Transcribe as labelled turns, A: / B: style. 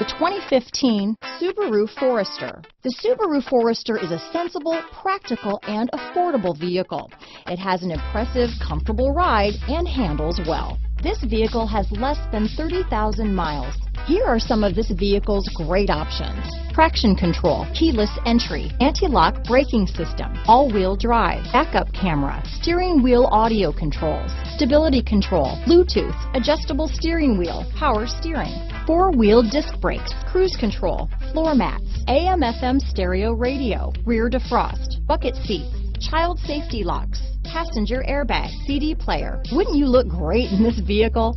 A: The 2015 Subaru Forester. The Subaru Forester is a sensible, practical, and affordable vehicle. It has an impressive, comfortable ride and handles well. This vehicle has less than 30,000 miles. Here are some of this vehicle's great options. Traction control, keyless entry, anti-lock braking system, all-wheel drive, backup camera, steering wheel audio controls, stability control, Bluetooth, adjustable steering wheel, power steering, four-wheel disc brakes, cruise control, floor mats, AM FM stereo radio, rear defrost, bucket seats, child safety locks, passenger airbag, CD player. Wouldn't you look great in this vehicle?